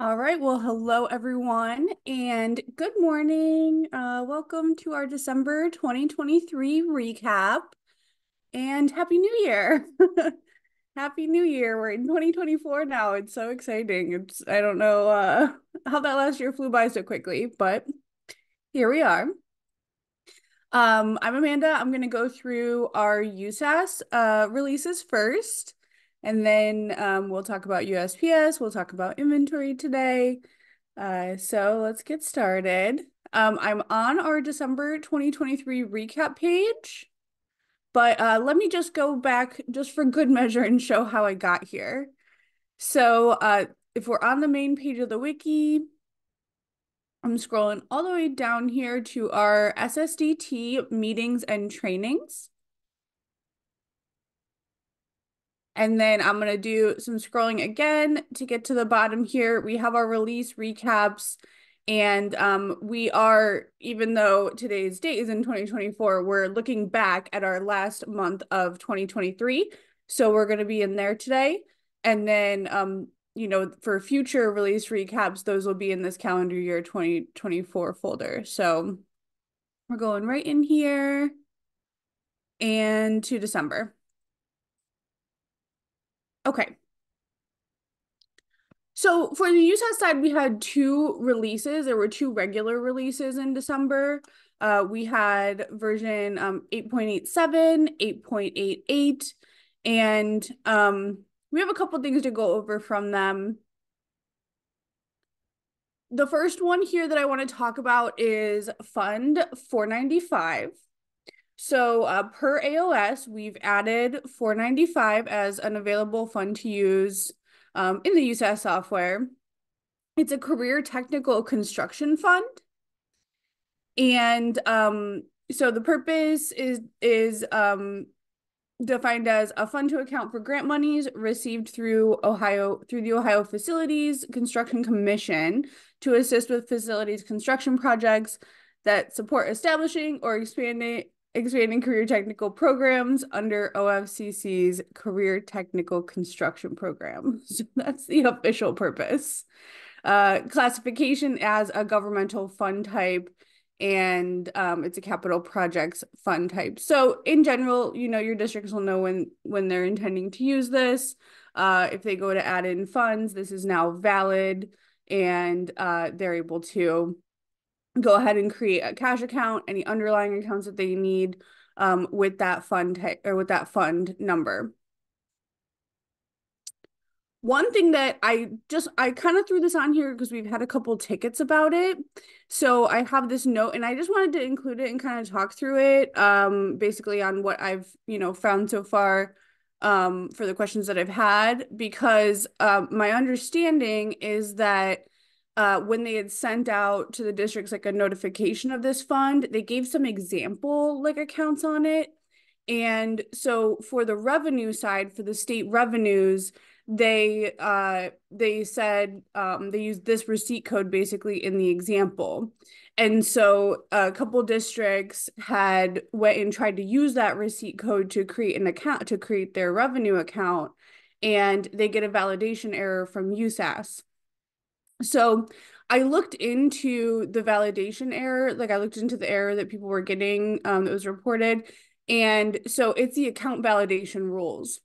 All right. Well, hello, everyone, and good morning. Uh, welcome to our December 2023 recap and Happy New Year. Happy New Year. We're in 2024 now. It's so exciting. It's, I don't know uh, how that last year flew by so quickly, but here we are. Um, I'm Amanda. I'm going to go through our USAS uh, releases first. And then um, we'll talk about USPS, we'll talk about inventory today. Uh, so let's get started. Um, I'm on our December 2023 recap page, but uh, let me just go back just for good measure and show how I got here. So uh, if we're on the main page of the wiki, I'm scrolling all the way down here to our SSDT meetings and trainings. And then I'm going to do some scrolling again to get to the bottom here. We have our release recaps. And um, we are, even though today's date is in 2024, we're looking back at our last month of 2023. So we're going to be in there today. And then, um, you know, for future release recaps, those will be in this calendar year 2024 folder. So we're going right in here and to December. Okay. So for the USAS side, we had two releases. There were two regular releases in December. Uh, we had version um, 8.87, 8.88, and um, we have a couple things to go over from them. The first one here that I want to talk about is Fund 495. So uh, per AOS, we've added 495 as an available fund to use um, in the USAS software. It's a career technical construction fund. And um, so the purpose is is um, defined as a fund to account for grant monies received through Ohio through the Ohio Facilities Construction Commission to assist with facilities construction projects that support establishing or expanding expanding career technical programs under OFCC's Career Technical Construction Program. So that's the official purpose. Uh, classification as a governmental fund type and um, it's a capital projects fund type. So in general, you know, your districts will know when when they're intending to use this. Uh, if they go to add in funds, this is now valid and uh, they're able to go ahead and create a cash account, any underlying accounts that they need um, with that fund or with that fund number. One thing that I just I kind of threw this on here because we've had a couple tickets about it. So I have this note and I just wanted to include it and kind of talk through it um basically on what I've, you know, found so far um for the questions that I've had because um my understanding is that uh, when they had sent out to the districts like a notification of this fund, they gave some example like accounts on it. And so for the revenue side, for the state revenues, they uh they said um they used this receipt code basically in the example and so a couple districts had went and tried to use that receipt code to create an account to create their revenue account and they get a validation error from USAS so I looked into the validation error, like I looked into the error that people were getting um, that was reported. And so it's the account validation rules.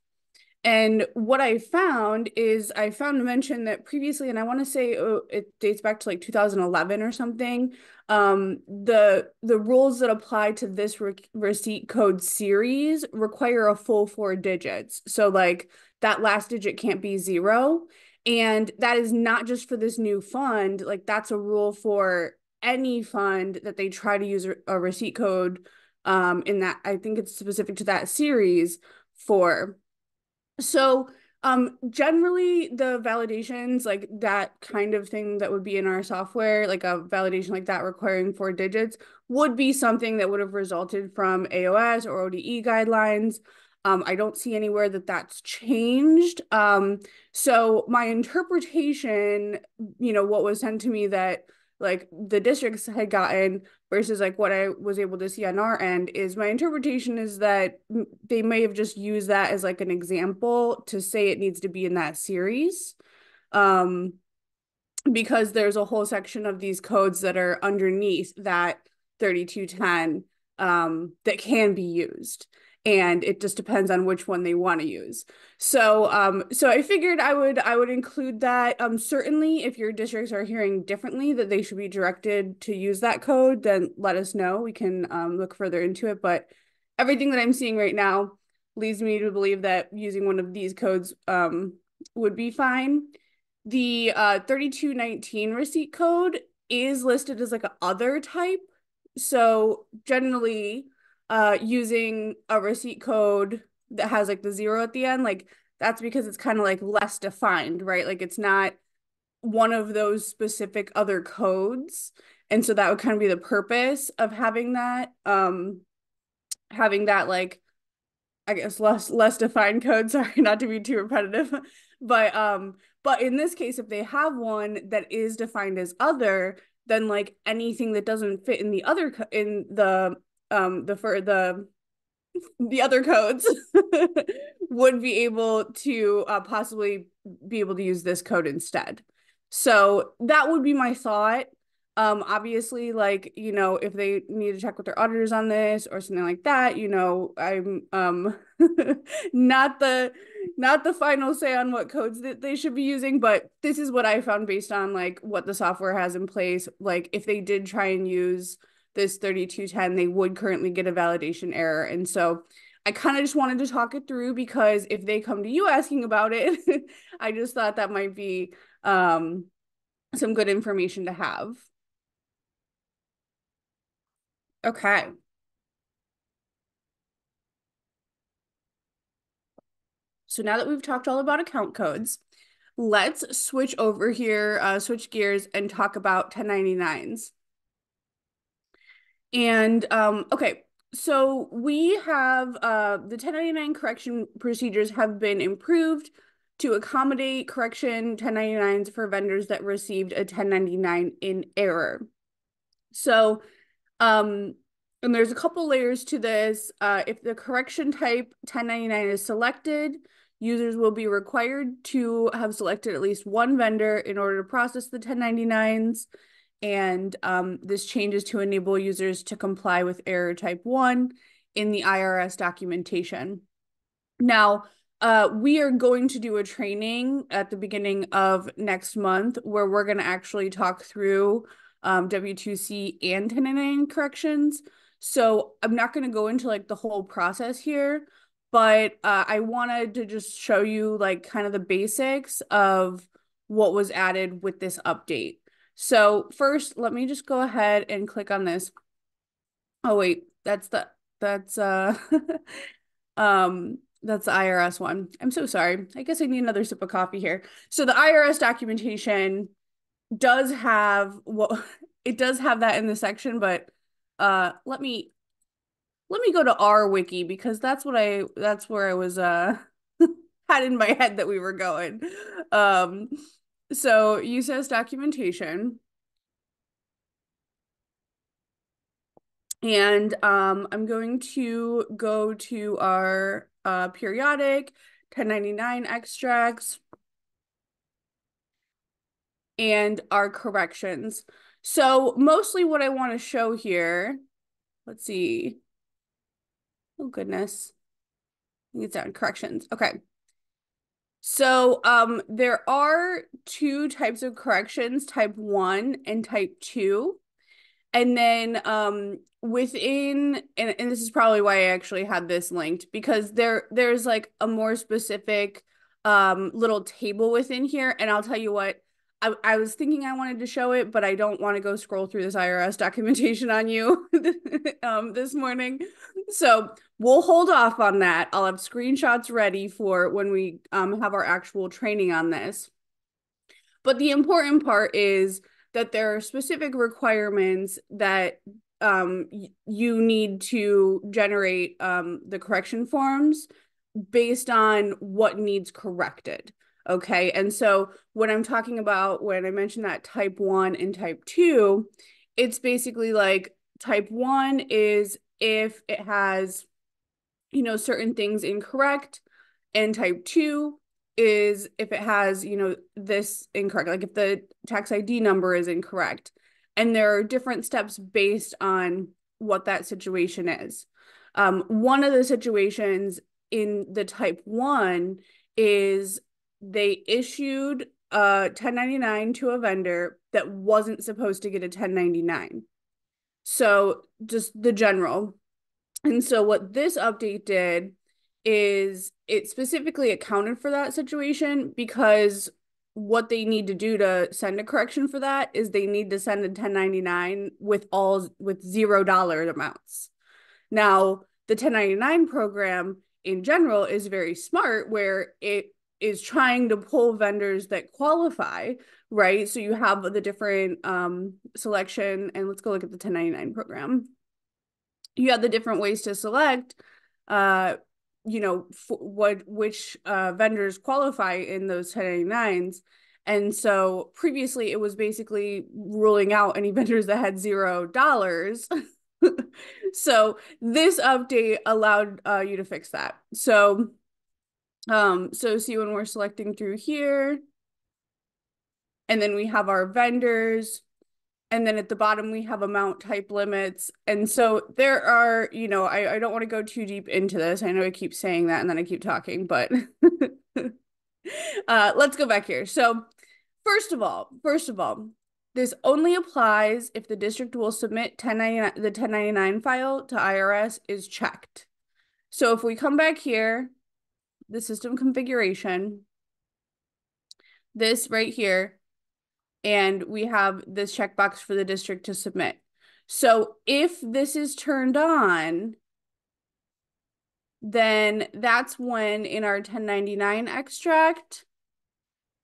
And what I found is I found mention that previously, and I want to say oh, it dates back to like 2011 or something. Um, the the rules that apply to this re receipt code series require a full four digits. So like that last digit can't be zero. And that is not just for this new fund, like that's a rule for any fund that they try to use a receipt code um in that I think it's specific to that series for. So um generally the validations like that kind of thing that would be in our software like a validation like that requiring four digits would be something that would have resulted from AOS or ODE guidelines um, I don't see anywhere that that's changed. Um, so my interpretation, you know, what was sent to me that like the districts had gotten versus like what I was able to see on our end is my interpretation is that they may have just used that as like an example to say it needs to be in that series. Um, because there's a whole section of these codes that are underneath that 3210 um, that can be used and it just depends on which one they want to use. So um so I figured I would I would include that um certainly if your districts are hearing differently that they should be directed to use that code then let us know we can um look further into it but everything that I'm seeing right now leads me to believe that using one of these codes um would be fine. The uh 3219 receipt code is listed as like a other type. So generally uh using a receipt code that has like the zero at the end like that's because it's kind of like less defined right? Like it's not one of those specific other codes. And so that would kind of be the purpose of having that um having that like i guess less less defined code. Sorry not to be too repetitive. But um but in this case if they have one that is defined as other then like anything that doesn't fit in the other co- in the um the for the the other codes would be able to uh, possibly be able to use this code instead. So that would be my thought. Um, obviously, like, you know, if they need to check with their auditors on this or something like that, you know, I'm um not the not the final say on what codes that they should be using, but this is what I found based on like what the software has in place. Like if they did try and use this 3210, they would currently get a validation error. And so I kind of just wanted to talk it through because if they come to you asking about it, I just thought that might be um, some good information to have. Okay. So now that we've talked all about account codes, let's switch over here, uh, switch gears and talk about 1099s. And um, okay, so we have uh, the 1099 correction procedures have been improved to accommodate correction 1099s for vendors that received a 1099 in error. So, um, and there's a couple layers to this. Uh, if the correction type 1099 is selected, users will be required to have selected at least one vendor in order to process the 1099s and um, this changes to enable users to comply with error type 1 in the IRS documentation. Now, uh, we are going to do a training at the beginning of next month where we're going to actually talk through um, W2C and 1099 corrections. So I'm not going to go into like the whole process here, but uh, I wanted to just show you like kind of the basics of what was added with this update. So first, let me just go ahead and click on this. Oh wait, that's the that's uh um that's the IRS one. I'm so sorry. I guess I need another sip of coffee here. So the IRS documentation does have what well, it does have that in the section, but uh let me let me go to our wiki because that's what I that's where I was uh had in my head that we were going. Um so USAS documentation. And um, I'm going to go to our uh, periodic 1099 extracts and our corrections. So mostly what I want to show here, let's see. Oh goodness. It's down corrections. Okay. So um, there are two types of corrections, type one and type two. And then um, within, and, and this is probably why I actually had this linked because there there's like a more specific um, little table within here. And I'll tell you what, I, I was thinking I wanted to show it, but I don't want to go scroll through this IRS documentation on you um, this morning. So we'll hold off on that. I'll have screenshots ready for when we um, have our actual training on this. But the important part is that there are specific requirements that um, you need to generate um, the correction forms based on what needs corrected. Okay. And so when I'm talking about when I mentioned that type one and type two, it's basically like type one is if it has, you know, certain things incorrect, and type two is if it has, you know, this incorrect, like if the tax ID number is incorrect. And there are different steps based on what that situation is. Um, one of the situations in the type one is they issued a 1099 to a vendor that wasn't supposed to get a 1099. So just the general. And so what this update did is it specifically accounted for that situation because what they need to do to send a correction for that is they need to send a 1099 with all with zero dollar amounts. Now, the 1099 program in general is very smart where it is trying to pull vendors that qualify, right? So you have the different um, selection, and let's go look at the 1099 program. You have the different ways to select, uh, you know, what which uh, vendors qualify in those 1099s. And so previously it was basically ruling out any vendors that had zero dollars. so this update allowed uh, you to fix that. So um, so see when we're selecting through here, and then we have our vendors, and then at the bottom we have amount type limits. And so there are, you know, I, I don't want to go too deep into this. I know I keep saying that and then I keep talking, but uh, let's go back here. So first of all, first of all, this only applies if the district will submit 1099 the 1099 file to IRS is checked. So if we come back here the system configuration, this right here, and we have this checkbox for the district to submit. So if this is turned on, then that's when in our 1099 extract,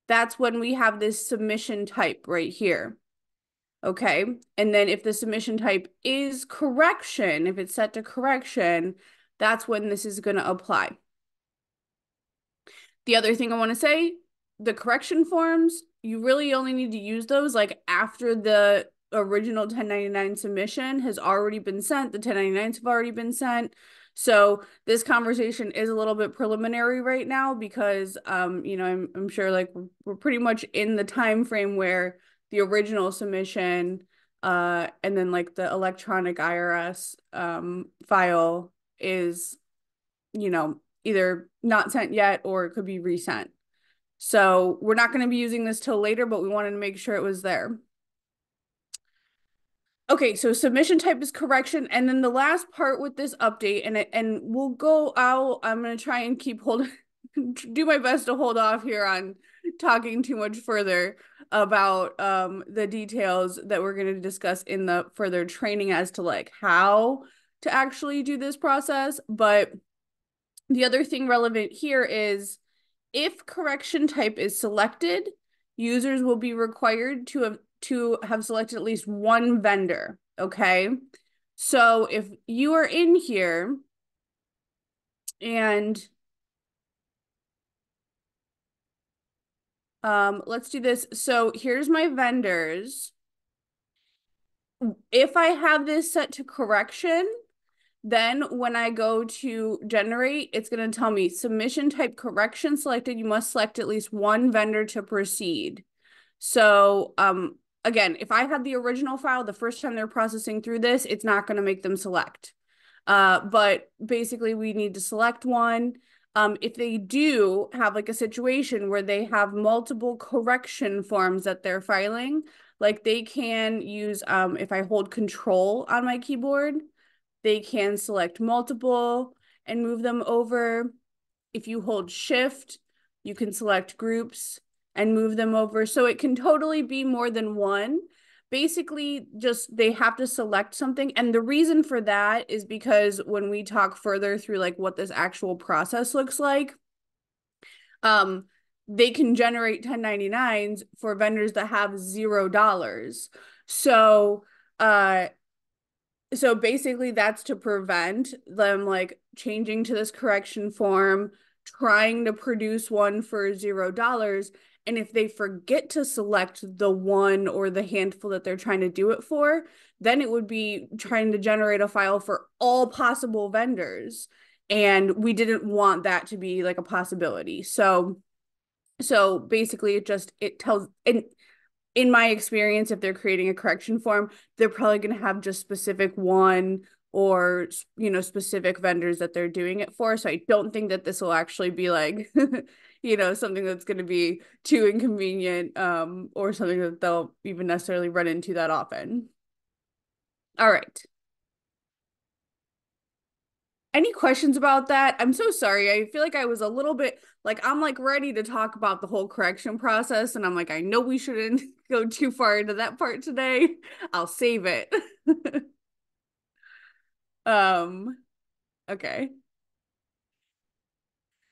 that's when we have this submission type right here. Okay. And then if the submission type is correction, if it's set to correction, that's when this is going to apply. The other thing I want to say the correction forms, you really only need to use those like after the original 1099 submission has already been sent, the 1099s have already been sent. So this conversation is a little bit preliminary right now because um you know I'm I'm sure like we're, pretty much in the time frame where the original submission uh and then like the electronic IRS um file is you know either not sent yet or it could be resent. So we're not going to be using this till later, but we wanted to make sure it was there. Okay, so submission type is correction. And then the last part with this update, and and we'll go out. I'm going to try and keep hold, do my best to hold off here on talking too much further about um, the details that we're going to discuss in the further training as to like how to actually do this process. But the other thing relevant here is if correction type is selected, users will be required to have to have selected at least one vendor, okay? So if you are in here and um let's do this. So here's my vendors. If I have this set to correction, then when I go to generate, it's going to tell me submission type correction selected. You must select at least one vendor to proceed. So um, again, if I had the original file the first time they're processing through this, it's not going to make them select. Uh, but basically we need to select one. Um, if they do have like a situation where they have multiple correction forms that they're filing, like they can use, um, if I hold control on my keyboard, they can select multiple and move them over. If you hold shift, you can select groups and move them over. So it can totally be more than one. Basically, just they have to select something. And the reason for that is because when we talk further through like what this actual process looks like, um, they can generate 1099s for vendors that have zero dollars. So uh so basically that's to prevent them like changing to this correction form trying to produce one for zero dollars and if they forget to select the one or the handful that they're trying to do it for then it would be trying to generate a file for all possible vendors. And we didn't want that to be like a possibility. So So basically it just it tells and in my experience, if they're creating a correction form, they're probably going to have just specific one or you know specific vendors that they're doing it for. So I don't think that this will actually be like you know something that's going to be too inconvenient um or something that they'll even necessarily run into that often. All right. Any questions about that? I'm so sorry. I feel like I was a little bit like I'm like ready to talk about the whole correction process and I'm like I know we shouldn't go too far into that part today. I'll save it. um okay.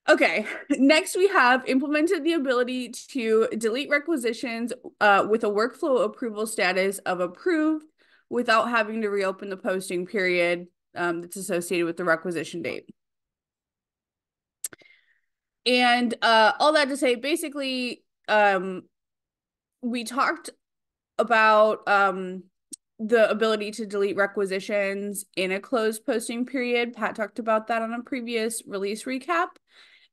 Okay, next we have implemented the ability to delete requisitions uh, with a workflow approval status of approved without having to reopen the posting period um, that's associated with the requisition date. And uh, all that to say, basically, um, we talked about um, the ability to delete requisitions in a closed posting period. Pat talked about that on a previous release recap.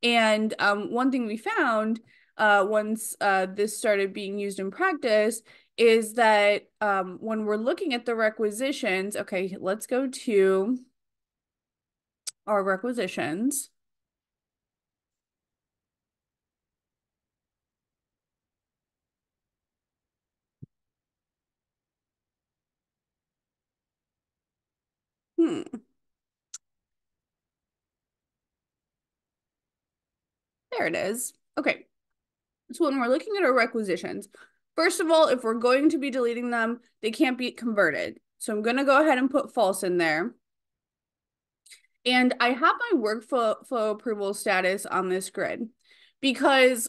And um, one thing we found uh, once uh, this started being used in practice is that um, when we're looking at the requisitions, okay, let's go to our requisitions. Hmm. There it is. Okay. So when we're looking at our requisitions, first of all, if we're going to be deleting them, they can't be converted. So I'm going to go ahead and put false in there. And I have my workflow approval status on this grid because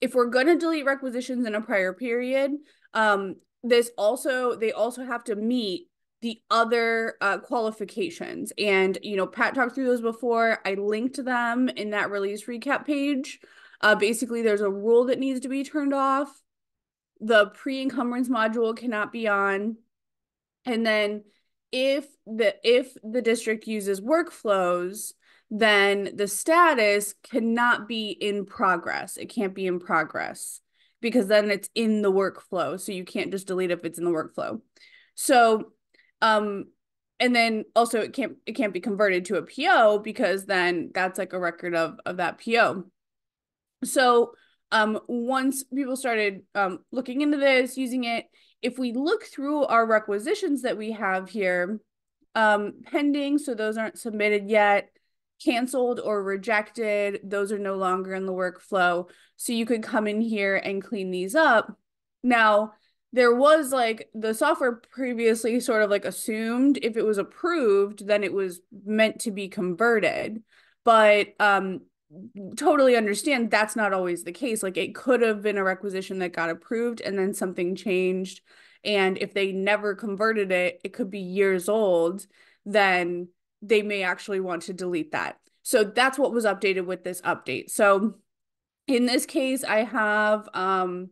if we're going to delete requisitions in a prior period, um, this also, they also have to meet the other uh, qualifications. And, you know, Pat talked through those before. I linked them in that release recap page. Uh, basically, there's a rule that needs to be turned off. The pre encumbrance module cannot be on. And then if the if the district uses workflows then the status cannot be in progress. It can't be in progress because then it's in the workflow. So you can't just delete if it's in the workflow. So um and then also it can't it can't be converted to a PO because then that's like a record of of that PO so um once people started um looking into this using it if we look through our requisitions that we have here, um, pending, so those aren't submitted yet, canceled or rejected, those are no longer in the workflow. So you could come in here and clean these up. Now, there was like the software previously sort of like assumed if it was approved, then it was meant to be converted. But um, totally understand that's not always the case. Like it could have been a requisition that got approved and then something changed. And if they never converted it, it could be years old, then they may actually want to delete that. So that's what was updated with this update. So in this case, I have um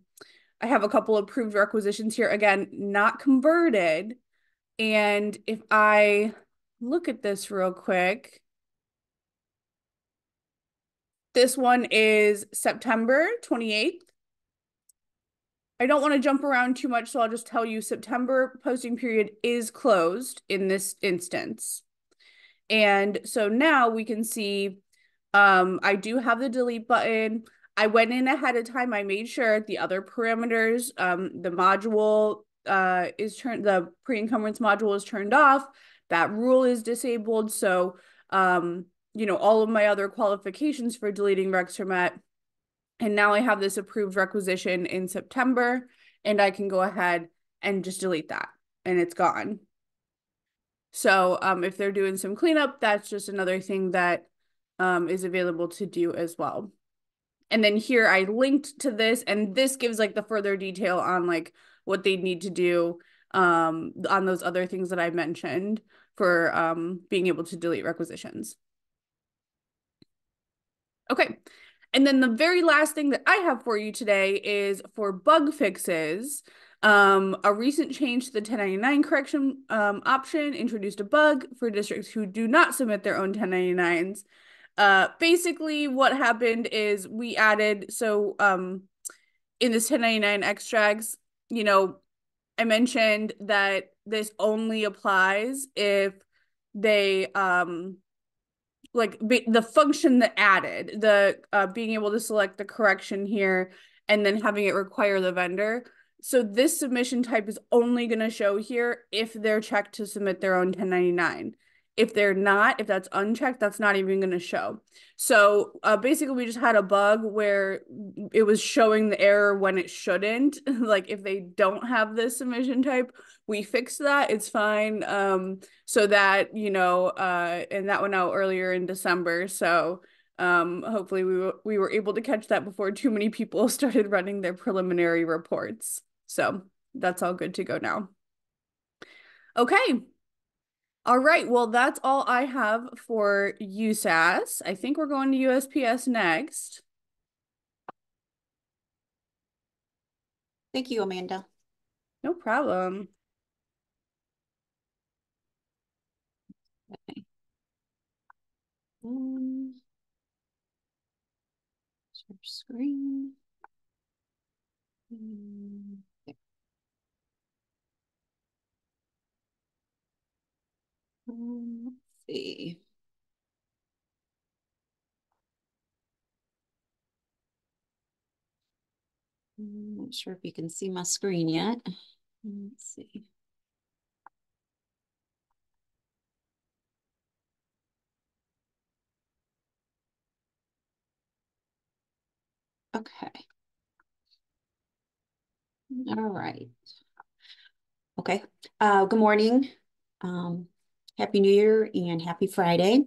I have a couple approved requisitions here. Again, not converted. And if I look at this real quick, this one is September 28th. I don't want to jump around too much, so I'll just tell you September posting period is closed in this instance. And so now we can see um, I do have the delete button. I went in ahead of time. I made sure the other parameters, um, the module uh, is turned, the pre-encumbrance module is turned off. That rule is disabled. So um, you know, all of my other qualifications for deleting recs are met. And now I have this approved requisition in September and I can go ahead and just delete that and it's gone. So um, if they're doing some cleanup, that's just another thing that um, is available to do as well. And then here I linked to this and this gives like the further detail on like what they need to do um, on those other things that I mentioned for um, being able to delete requisitions. Okay. And then the very last thing that I have for you today is for bug fixes. Um, a recent change to the 1099 correction um, option introduced a bug for districts who do not submit their own 1099s. uh, basically what happened is we added so um in this 1099 extracts, you know, I mentioned that this only applies if they um like be, the function that added the uh, being able to select the correction here and then having it require the vendor. So this submission type is only going to show here if they're checked to submit their own 1099 if they're not, if that's unchecked, that's not even going to show. So uh, basically, we just had a bug where it was showing the error when it shouldn't. like if they don't have this submission type, we fixed that. It's fine. Um, so that you know, uh, and that went out earlier in December. So um, hopefully, we we were able to catch that before too many people started running their preliminary reports. So that's all good to go now. Okay, all right, well, that's all I have for USAS. I think we're going to USPS next. Thank you, Amanda. No problem. Okay. Um, share screen. Um, Um, let's see. I'm not sure if you can see my screen yet. Let's see. Okay. All right. Okay. Uh, good morning. Um, Happy New Year and happy Friday.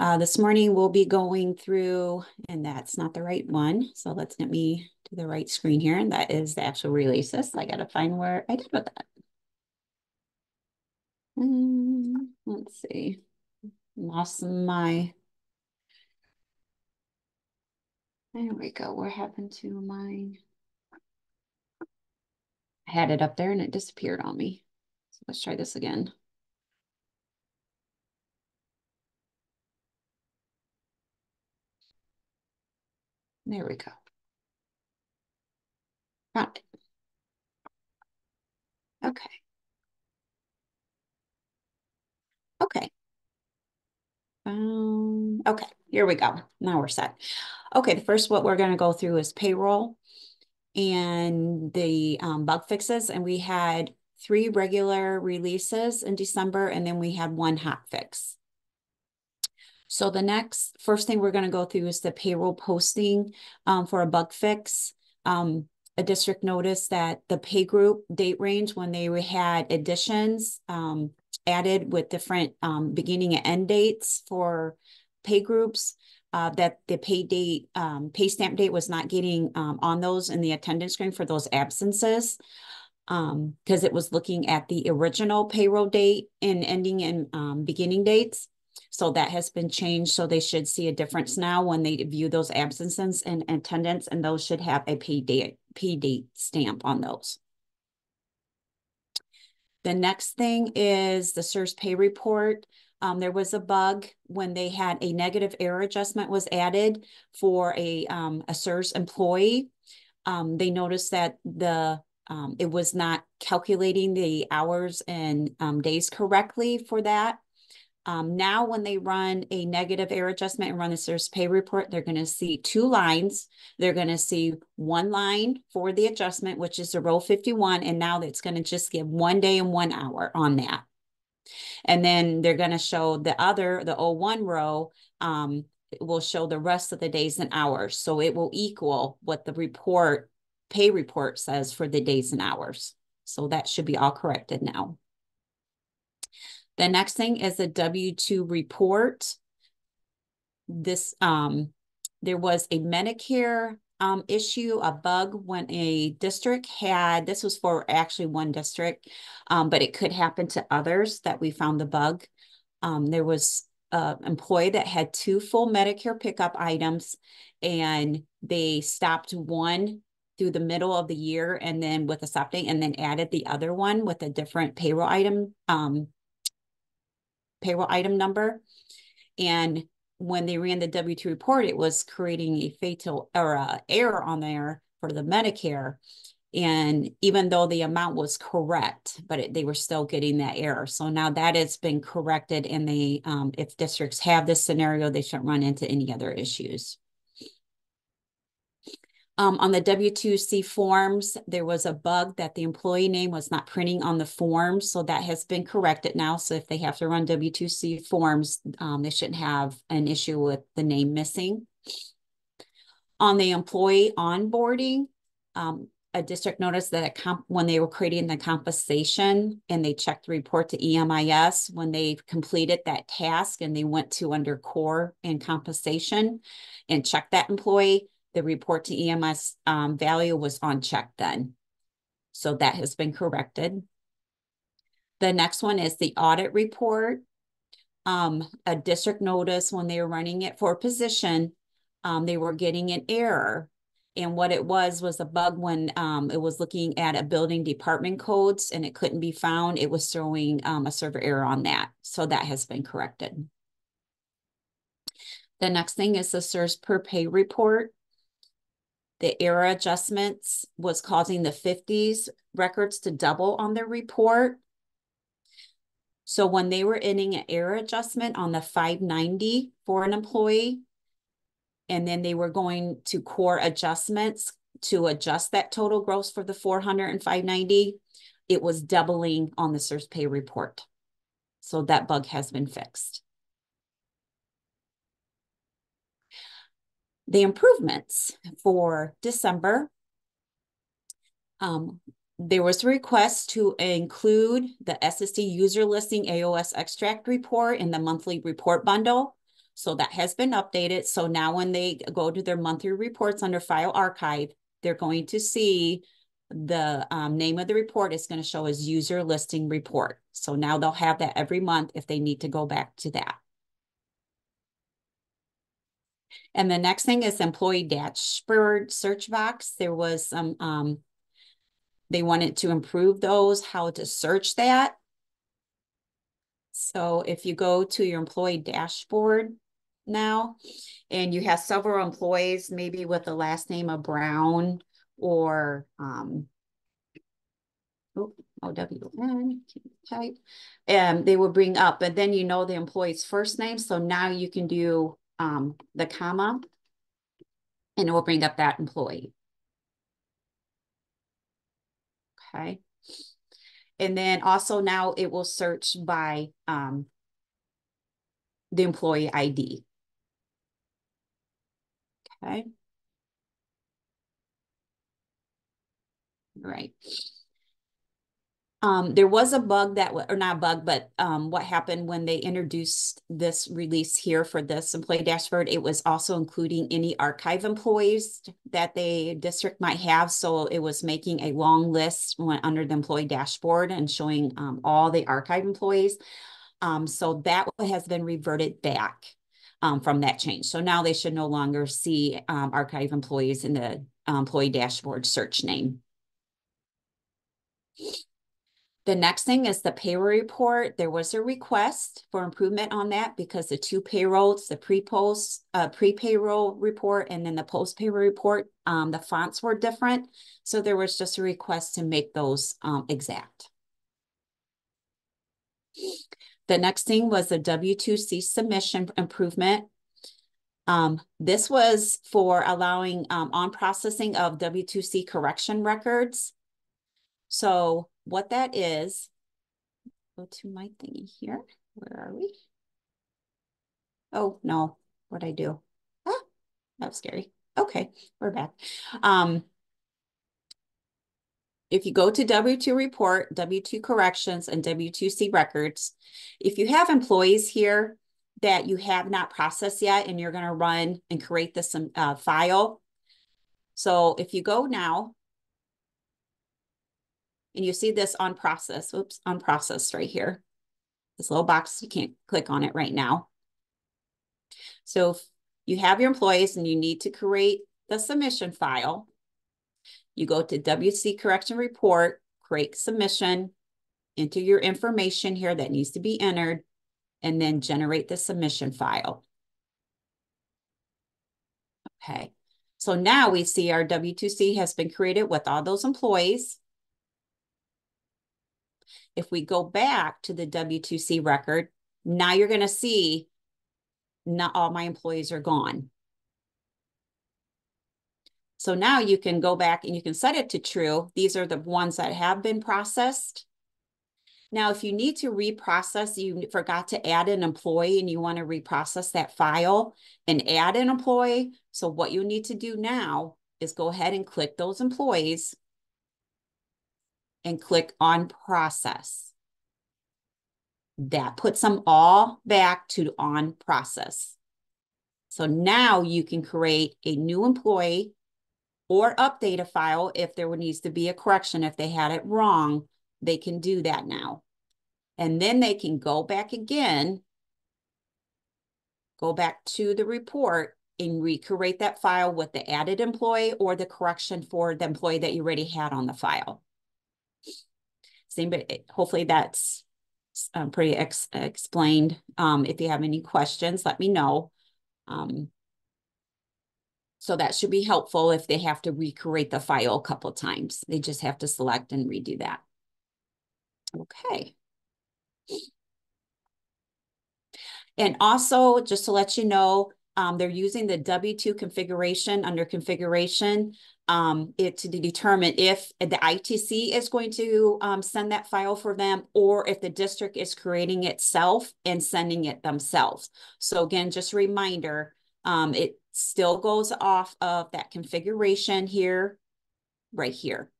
Uh, this morning we'll be going through, and that's not the right one. So let's get me to the right screen here. And that is the actual releases. I got to find where I did with that. Um, let's see. Lost my. There we go. What happened to mine? I had it up there and it disappeared on me. So let's try this again. There we go. It. Okay. Okay. Um, okay, here we go. Now we're set. Okay, the first what we're going to go through is payroll and the um, bug fixes. And we had three regular releases in December, and then we had one hot fix. So the next first thing we're going to go through is the payroll posting um, for a bug fix. Um, a district noticed that the pay group date range when they had additions um, added with different um, beginning and end dates for pay groups, uh, that the pay date, um, pay stamp date was not getting um, on those in the attendance screen for those absences because it was looking at the original payroll date and ending and beginning dates. So that has been changed. So they should see a difference now when they view those absences and attendance, and those should have a PD, date stamp on those. The next thing is the SERS pay report. Um, there was a bug when they had a negative error adjustment was added for a, um, a SERS employee. Um, they noticed that the um, it was not calculating the hours and um, days correctly for that. Um, now, when they run a negative error adjustment and run the SERS pay report, they're going to see two lines. They're going to see one line for the adjustment, which is the row 51. And now it's going to just give one day and one hour on that. And then they're going to show the other, the 01 row, um, will show the rest of the days and hours. So it will equal what the report, pay report says for the days and hours. So that should be all corrected now. The next thing is a W-2 report. This, um, there was a Medicare um, issue, a bug when a district had, this was for actually one district, um, but it could happen to others that we found the bug. Um, there was an employee that had two full Medicare pickup items and they stopped one through the middle of the year and then with a stop date and then added the other one with a different payroll item um, payroll item number. And when they ran the W-2 report, it was creating a fatal or error on there for the Medicare. And even though the amount was correct, but it, they were still getting that error. So now that has been corrected and they, um, if districts have this scenario, they shouldn't run into any other issues. Um, on the W-2C forms, there was a bug that the employee name was not printing on the form. So that has been corrected now. So if they have to run W-2C forms, um, they shouldn't have an issue with the name missing. On the employee onboarding, um, a district noticed that when they were creating the compensation and they checked the report to EMIS, when they completed that task and they went to under core and compensation and checked that employee, the report to EMIS um, value was on check then. So that has been corrected. The next one is the audit report. Um, a district notice when they were running it for a position, um, they were getting an error. And what it was was a bug when um, it was looking at a building department codes and it couldn't be found. It was throwing um, a server error on that. So that has been corrected. The next thing is the SERS per pay report the error adjustments was causing the 50s records to double on their report. So when they were ending an error adjustment on the 590 for an employee, and then they were going to core adjustments to adjust that total gross for the 400 and 590, it was doubling on the SERS pay report. So that bug has been fixed. The improvements for December. Um, there was a request to include the SSD user listing AOS extract report in the monthly report bundle. So that has been updated. So now when they go to their monthly reports under file archive, they're going to see the um, name of the report is going to show as user listing report. So now they'll have that every month if they need to go back to that. And the next thing is employee dashboard search box. There was some, um, they wanted to improve those, how to search that. So if you go to your employee dashboard now, and you have several employees, maybe with the last name of Brown or um, oh, O-W-N, type, and they will bring up, and then you know the employee's first name. So now you can do um, the comma, and it will bring up that employee. Okay. And then also now it will search by um, the employee ID. Okay. Right. Um, there was a bug that, or not a bug, but um, what happened when they introduced this release here for this employee dashboard, it was also including any archive employees that the district might have. So it was making a long list under the employee dashboard and showing um, all the archive employees. Um, so that has been reverted back um, from that change. So now they should no longer see um, archive employees in the uh, employee dashboard search name. The next thing is the payroll report. There was a request for improvement on that because the two payrolls, the pre-post, uh, pre-payroll report and then the post-payroll report, um, the fonts were different. So there was just a request to make those um, exact. The next thing was the W-2C submission improvement. Um, this was for allowing um, on processing of W-2C correction records. So what that is, go to my thingy here. Where are we? Oh, no. What'd I do? Ah, that was scary. Okay, we're back. Um, if you go to W-2 report, W-2 corrections, and W-2C records, if you have employees here that you have not processed yet and you're going to run and create this uh, file. So if you go now and you see this on process, oops, on process right here. This little box, you can't click on it right now. So if you have your employees and you need to create the submission file, you go to WC correction report, create submission, enter your information here that needs to be entered, and then generate the submission file. Okay, so now we see our W2C has been created with all those employees. If we go back to the W2C record, now you're going to see not all my employees are gone. So now you can go back and you can set it to true. These are the ones that have been processed. Now, if you need to reprocess, you forgot to add an employee and you want to reprocess that file and add an employee. So what you need to do now is go ahead and click those employees and click on process. That puts them all back to on process. So now you can create a new employee or update a file if there needs to be a correction. If they had it wrong, they can do that now. And then they can go back again, go back to the report and recreate that file with the added employee or the correction for the employee that you already had on the file. But hopefully that's um, pretty ex explained. Um, if you have any questions, let me know. Um, so that should be helpful if they have to recreate the file a couple times. They just have to select and redo that. Okay. And also, just to let you know, um, they're using the W2 configuration under configuration um, it to determine if the ITC is going to um, send that file for them or if the district is creating itself and sending it themselves. So again, just a reminder, um, it still goes off of that configuration here, right here.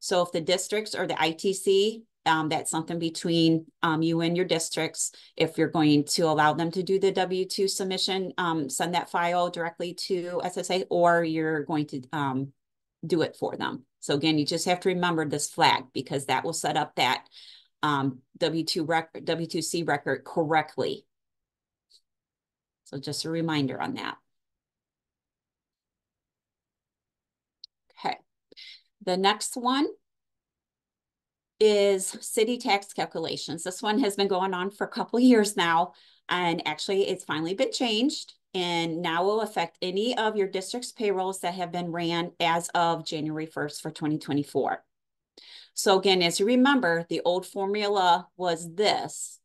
So if the districts or the ITC um, that's something between um, you and your districts. If you're going to allow them to do the W-2 submission, um, send that file directly to SSA, or you're going to um, do it for them. So again, you just have to remember this flag because that will set up that um, W-2 record, W-2C record correctly. So just a reminder on that. Okay. The next one is city tax calculations. This one has been going on for a couple years now, and actually it's finally been changed and now will affect any of your district's payrolls that have been ran as of January 1st for 2024. So again, as you remember, the old formula was this.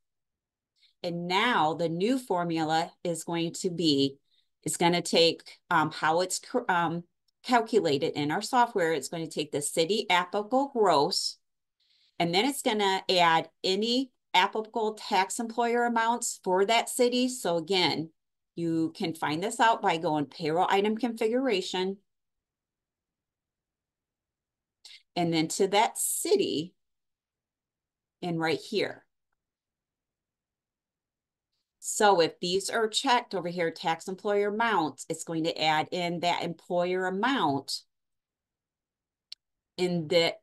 And now the new formula is going to be, it's going to take um, how it's um, calculated in our software. It's going to take the city applicable gross and then it's going to add any applicable tax employer amounts for that city. So again, you can find this out by going payroll item configuration. And then to that city and right here. So if these are checked over here, tax employer amounts, it's going to add in that employer amount in the,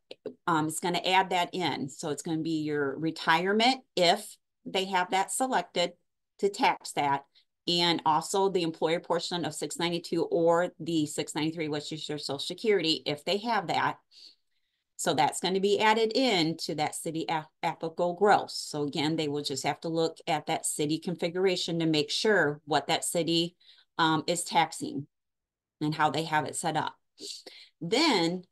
um, it's going to add that in. So it's going to be your retirement if they have that selected to tax that. And also the employer portion of 692 or the 693, which is your social security, if they have that. So that's going to be added in to that city applicable gross. So again, they will just have to look at that city configuration to make sure what that city um, is taxing and how they have it set up. Then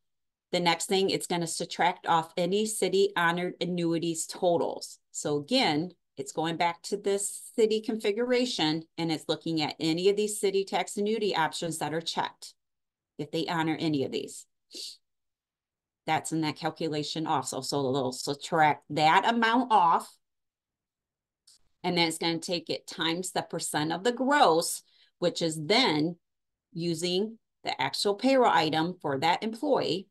the next thing, it's going to subtract off any city honored annuities totals. So again, it's going back to this city configuration and it's looking at any of these city tax annuity options that are checked, if they honor any of these. That's in that calculation also. So it'll subtract that amount off. And then it's going to take it times the percent of the gross, which is then using the actual payroll item for that employee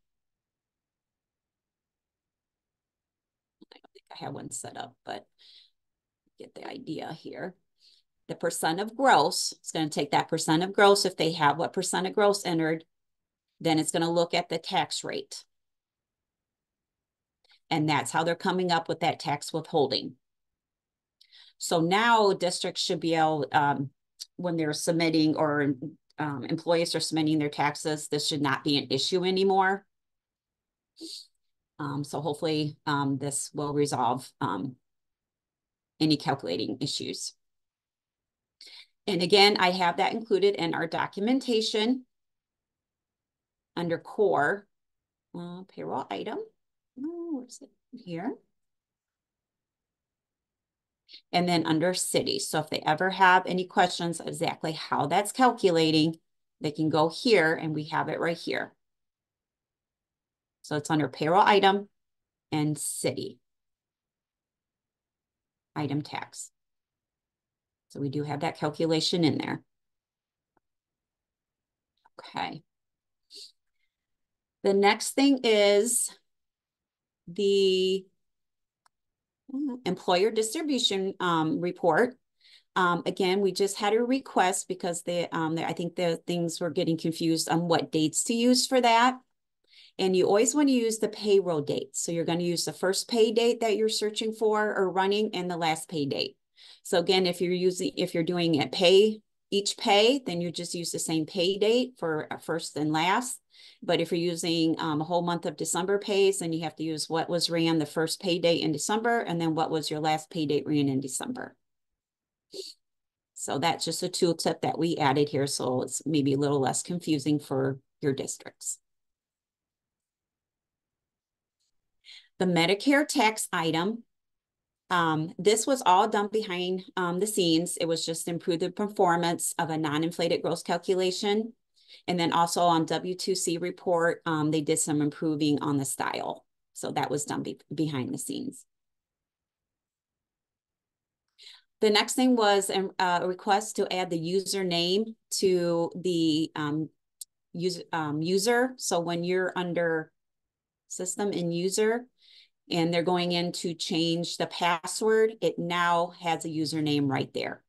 I have one set up, but get the idea here. The percent of gross, it's going to take that percent of gross. If they have what percent of gross entered, then it's going to look at the tax rate. And that's how they're coming up with that tax withholding. So now districts should be able, um, when they're submitting or um, employees are submitting their taxes, this should not be an issue anymore. Um, so hopefully um, this will resolve um, any calculating issues. And again, I have that included in our documentation under core uh, payroll item. Oh, where's it here? And then under city. So if they ever have any questions exactly how that's calculating, they can go here and we have it right here. So it's under payroll item and city item tax. So we do have that calculation in there. Okay. The next thing is the employer distribution um, report. Um, again, we just had a request because they, um, I think the things were getting confused on what dates to use for that. And you always want to use the payroll date. So you're going to use the first pay date that you're searching for or running and the last pay date. So again, if you're using, if you're doing it pay, each pay, then you just use the same pay date for first and last. But if you're using um, a whole month of December pays, then you have to use what was ran the first pay date in December and then what was your last pay date ran in December. So that's just a tool tip that we added here. So it's maybe a little less confusing for your districts. The Medicare tax item, um, this was all done behind um, the scenes. It was just improved the performance of a non-inflated gross calculation. And then also on W2C report, um, they did some improving on the style. So that was done be behind the scenes. The next thing was a, a request to add the username to the um, user, um, user. So when you're under system and user, and they're going in to change the password, it now has a username right there.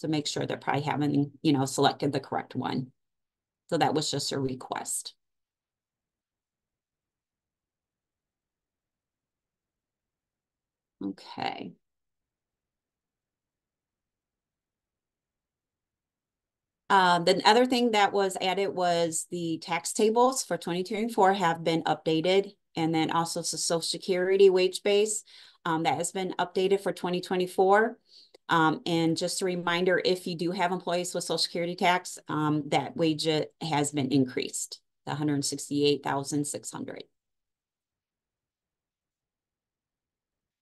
To make sure they're probably having, you know, selected the correct one. So that was just a request. Okay. Uh, the other thing that was added was the tax tables for 2024 have been updated. And then also the social security wage base um, that has been updated for 2024. Um, and just a reminder, if you do have employees with social security tax, um, that wage has been increased to 168,600.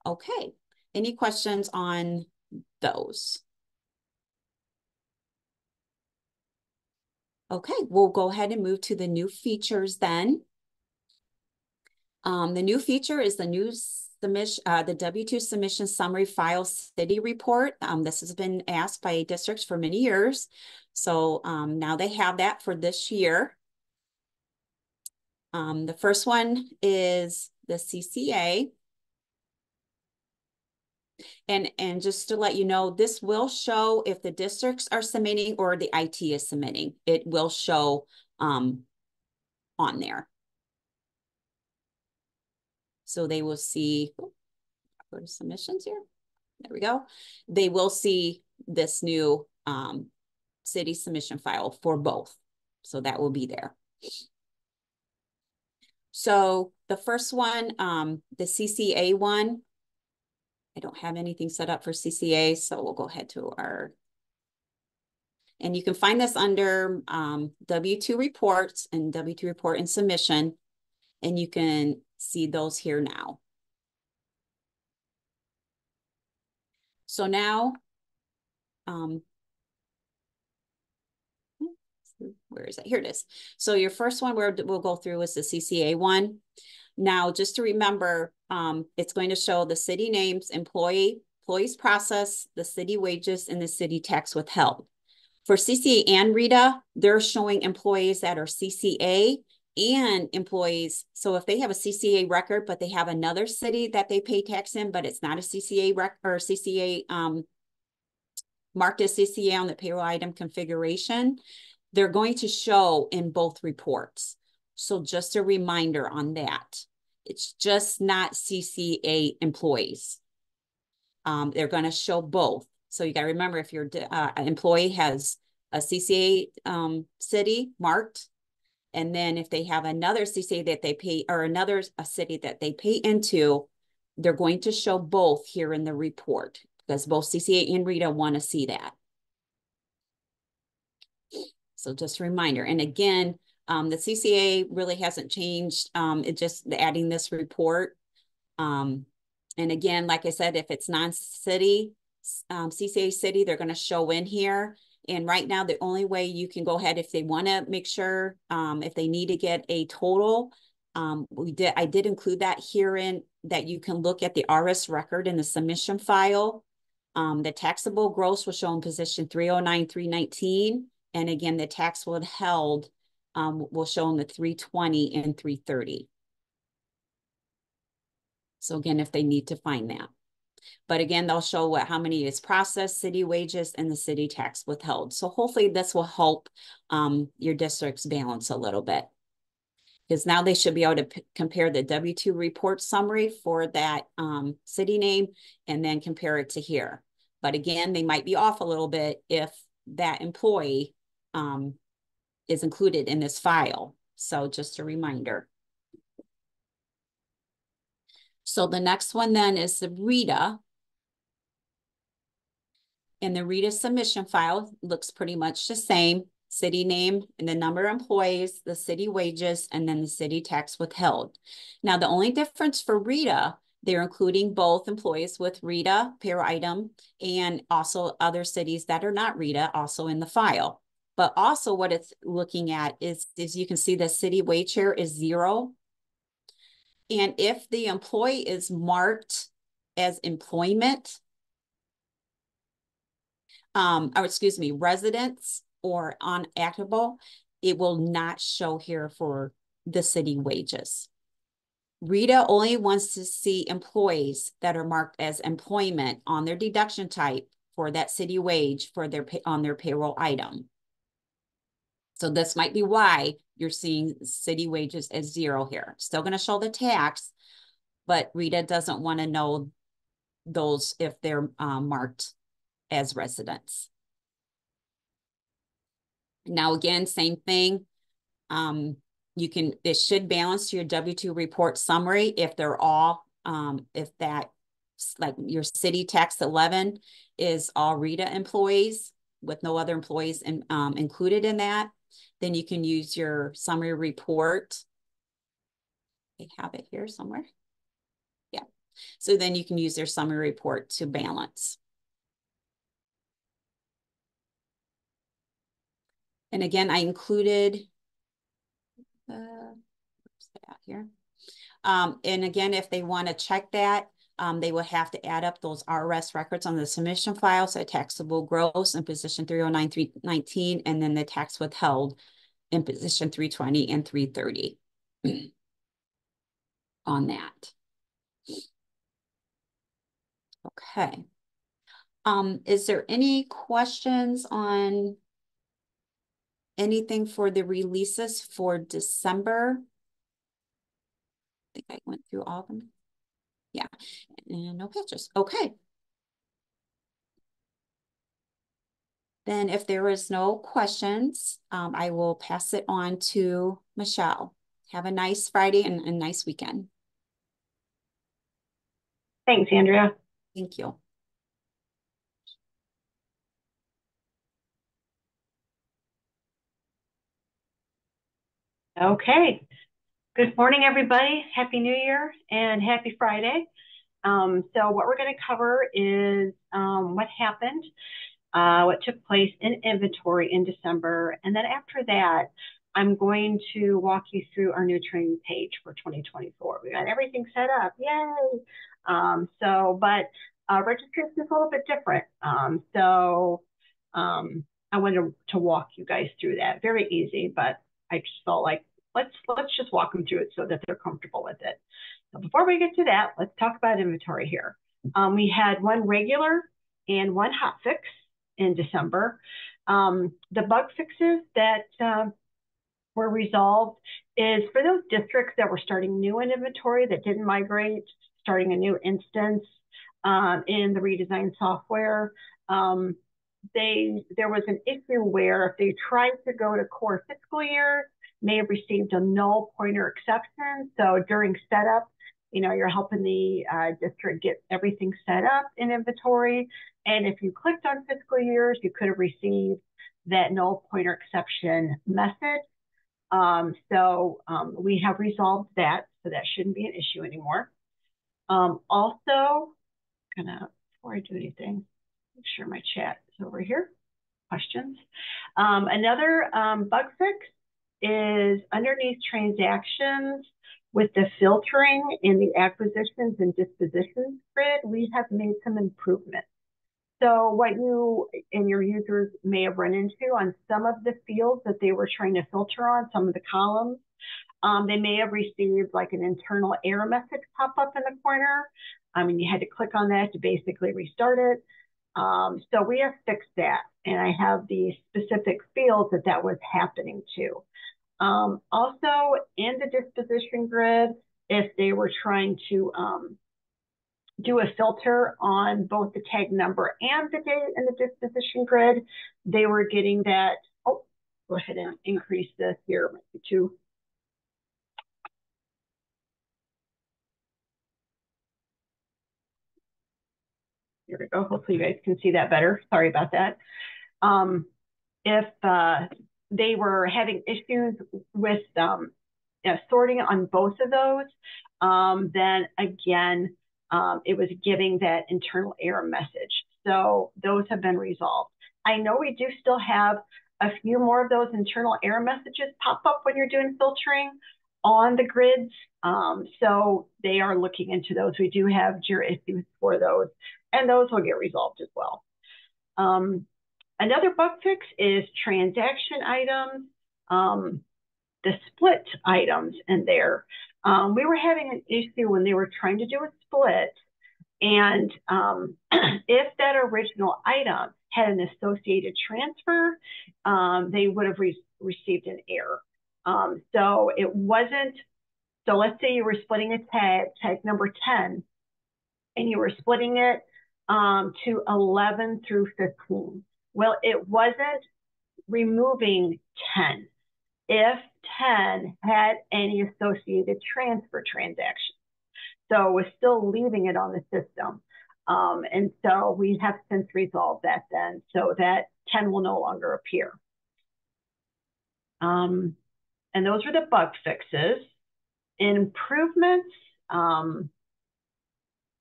Okay, any questions on those? Okay, we'll go ahead and move to the new features then. Um, the new feature is the new submission, uh, the W-2 submission summary file city report. Um, this has been asked by districts for many years. So um, now they have that for this year. Um, the first one is the CCA. And, and just to let you know, this will show if the districts are submitting or the IT is submitting. It will show um, on there. So they will see, go to submissions here. There we go. They will see this new um, city submission file for both. So that will be there. So the first one, um, the CCA one, I don't have anything set up for CCA, so we'll go ahead to our, and you can find this under um, W-2 reports and W-2 report and submission, and you can see those here now. So now, um, where is it? Here it is. So your first one where we'll go through is the CCA one. Now, just to remember, um, it's going to show the city names, employee, employees process, the city wages, and the city tax withheld. For CCA and RITA, they're showing employees that are CCA and employees. So if they have a CCA record, but they have another city that they pay tax in, but it's not a CCA rec or CCA um, marked as CCA on the payroll item configuration, they're going to show in both reports. So just a reminder on that. It's just not CCA employees. Um, they're going to show both. So you got to remember if your uh, employee has a CCA um, city marked, and then if they have another CCA that they pay or another a city that they pay into, they're going to show both here in the report. because both CCA and Rita want to see that. So just a reminder. And again, um, the CCA really hasn't changed. Um, it just adding this report. Um, and again, like I said, if it's non-city, um, CCA city, they're going to show in here. And right now, the only way you can go ahead if they want to make sure, um, if they need to get a total, um, we did. I did include that here in that you can look at the RS record in the submission file. Um, the taxable gross was shown position 309, 319. And again, the tax withheld um, will show in the 320 and 330. So again, if they need to find that. But again, they'll show what how many is processed, city wages, and the city tax withheld. So hopefully this will help um, your district's balance a little bit. Because now they should be able to compare the W-2 report summary for that um, city name and then compare it to here. But again, they might be off a little bit if that employee um, is included in this file. So just a reminder. So the next one then is the RITA. And the RITA submission file looks pretty much the same. City name and the number of employees, the city wages, and then the city tax withheld. Now, the only difference for RITA they're including both employees with RITA, pair item, and also other cities that are not RITA also in the file. But also what it's looking at is, is you can see the city wage share is zero and if the employee is marked as employment, um, or excuse me, residence or unactable, it will not show here for the city wages. Rita only wants to see employees that are marked as employment on their deduction type for that city wage for their on their payroll item. So this might be why you're seeing city wages as zero here. Still going to show the tax, but Rita doesn't want to know those if they're um, marked as residents. Now, again, same thing. Um, you can, it should balance to your W-2 report summary if they're all, um, if that, like your city tax 11 is all Rita employees with no other employees in, um, included in that. Then you can use your summary report. I have it here somewhere. Yeah. So then you can use their summary report to balance. And again, I included, uh, that here. Um, and again, if they want to check that, um, they will have to add up those RS records on the submission file, so taxable gross in position 309, 319, and then the tax withheld in position 320 and 330 on that. Okay. Um, is there any questions on anything for the releases for December? I think I went through all of them. Yeah, and no patches. Okay. Then if there is no questions, um, I will pass it on to Michelle. Have a nice Friday and a nice weekend. Thanks, Andrea. Thank you. Okay. Good morning, everybody. Happy New Year and happy Friday. Um, so what we're going to cover is um, what happened, uh, what took place in inventory in December. And then after that, I'm going to walk you through our new training page for 2024. We got everything set up. Yay! Um, so, but uh, registration is a little bit different. Um, so um, I wanted to walk you guys through that. Very easy, but I just felt like let's let's just walk them through it so that they're comfortable with it. So before we get to that, let's talk about inventory here. Um, we had one regular and one hot fix in December. Um, the bug fixes that uh, were resolved is for those districts that were starting new in inventory that didn't migrate, starting a new instance um, in the redesigned software. Um, they there was an issue where if they tried to go to core fiscal year, may have received a null pointer exception. So during setup, you know, you're helping the uh, district get everything set up in inventory. And if you clicked on fiscal years, you could have received that null pointer exception message. Um, so um, we have resolved that, so that shouldn't be an issue anymore. Um, also, gonna before I do anything, make sure my chat is over here. Questions. Um, another um, bug fix is underneath transactions with the filtering in the acquisitions and dispositions grid, we have made some improvements. So what you and your users may have run into on some of the fields that they were trying to filter on, some of the columns, um, they may have received like an internal error message pop up in the corner. I mean, you had to click on that to basically restart it. Um, so we have fixed that, and I have the specific fields that that was happening to. Um, also, in the disposition grid, if they were trying to um, do a filter on both the tag number and the date in the disposition grid, they were getting that. Oh, go ahead and increase this here to Here we go. Hopefully you guys can see that better. Sorry about that. Um, if uh, they were having issues with um, you know, sorting on both of those, um, then again, um, it was giving that internal error message. So those have been resolved. I know we do still have a few more of those internal error messages pop up when you're doing filtering on the grids. Um, so they are looking into those. We do have JIRA issues for those, and those will get resolved as well. Um, Another bug fix is transaction items, um, the split items in there. Um, we were having an issue when they were trying to do a split. And um, if that original item had an associated transfer, um, they would have re received an error. Um, so it wasn't, so let's say you were splitting a tag, tag number 10, and you were splitting it um, to 11 through 15. Well, it wasn't removing 10 if 10 had any associated transfer transactions. So we're still leaving it on the system. Um, and so we have since resolved that then so that 10 will no longer appear. Um, and those were the bug fixes. Improvements, um,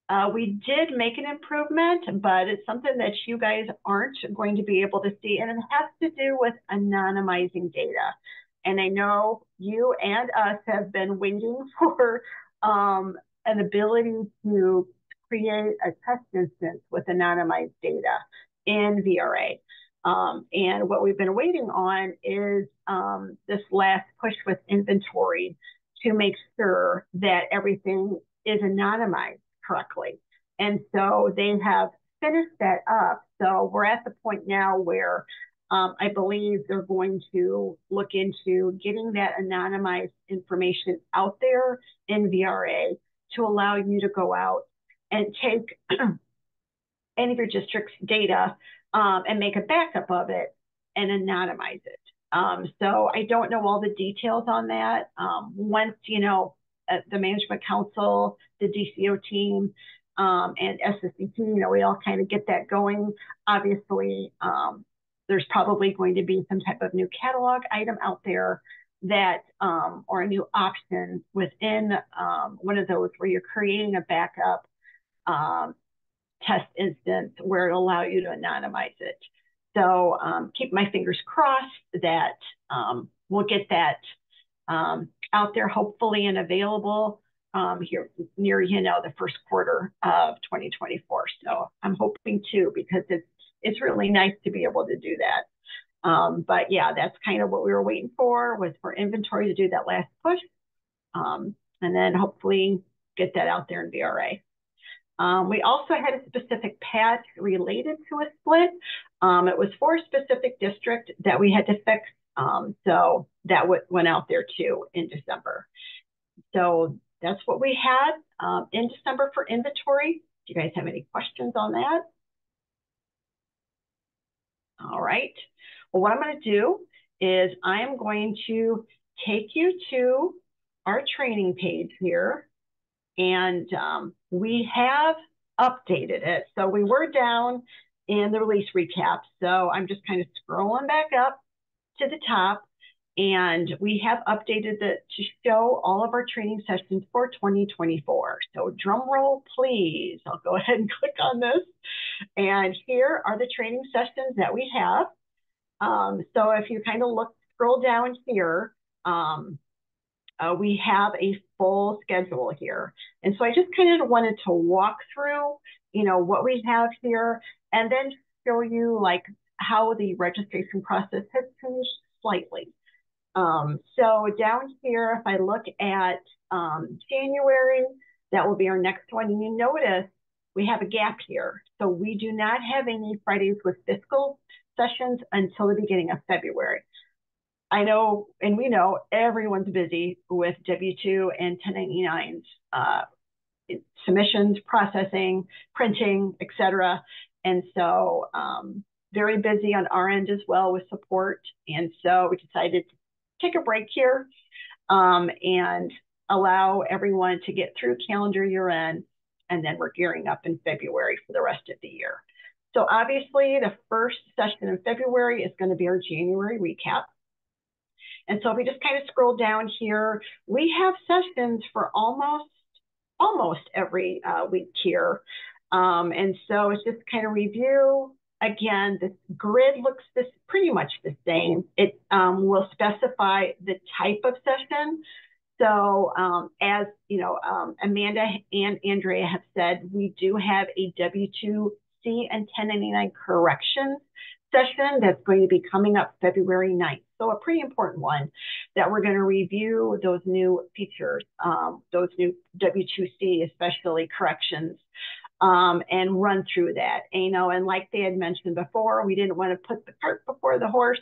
uh, we did make an improvement, but it's something that you guys aren't going to be able to see, and it has to do with anonymizing data. And I know you and us have been waiting for um, an ability to create a test instance with anonymized data in VRA. Um, and what we've been waiting on is um, this last push with inventory to make sure that everything is anonymized correctly. And so they have finished that up. So we're at the point now where um, I believe they're going to look into getting that anonymized information out there in VRA to allow you to go out and take any of your district's data um, and make a backup of it and anonymize it. Um, so I don't know all the details on that. Um, once, you know, the management council, the DCO team, um, and SSDT, you know, we all kind of get that going. Obviously, um, there's probably going to be some type of new catalog item out there that, um, or a new option within um, one of those where you're creating a backup um, test instance where it'll allow you to anonymize it. So um, keep my fingers crossed that we'll get that um, out there, hopefully, and available um, here near, you know, the first quarter of 2024. So I'm hoping to because it's it's really nice to be able to do that. Um, but yeah, that's kind of what we were waiting for was for inventory to do that last push, um, and then hopefully get that out there in VRA. Um, we also had a specific patch related to a split. Um, it was for a specific district that we had to fix um, so that went out there too in December. So that's what we had um, in December for inventory. Do you guys have any questions on that? All right. Well, what I'm going to do is I am going to take you to our training page here. and um, we have updated it. So we were down in the release recap. So I'm just kind of scrolling back up to the top and we have updated it to show all of our training sessions for 2024. So drum roll, please. I'll go ahead and click on this. And here are the training sessions that we have. Um, so if you kind of look, scroll down here, um, uh, we have a full schedule here. And so I just kind of wanted to walk through, you know, what we have here and then show you like how the registration process has changed slightly. Um, so down here, if I look at um, January, that will be our next one. And you notice we have a gap here. So we do not have any Fridays with fiscal sessions until the beginning of February. I know, and we know everyone's busy with W-2 and 1099s, uh, submissions, processing, printing, etc. And so um, very busy on our end as well with support. And so we decided to take a break here um, and allow everyone to get through calendar year end. And then we're gearing up in February for the rest of the year. So obviously the first session in February is going to be our January recap. And so if we just kind of scroll down here, we have sessions for almost almost every uh, week here. Um, and so it's just kind of review. Again, the grid looks this pretty much the same. It um, will specify the type of session. So um, as you know, um, Amanda and Andrea have said, we do have a W-2C and 1099 corrections session that's going to be coming up February 9th. So a pretty important one that we're going to review those new features, um, those new W2C, especially corrections, um, and run through that. You know, and like they had mentioned before, we didn't want to put the cart before the horse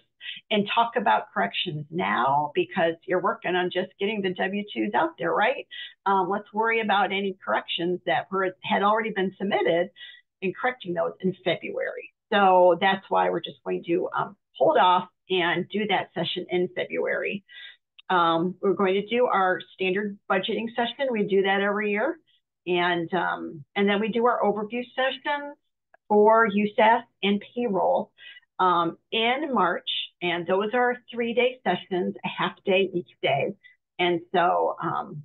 and talk about corrections now because you're working on just getting the W2s out there, right? Um, let's worry about any corrections that were had already been submitted and correcting those in February. So that's why we're just going to um, hold off and do that session in February. Um, we're going to do our standard budgeting session. We do that every year. And, um, and then we do our overview sessions for USAS and payroll um, in March. And those are three-day sessions, a half day each day. And so um,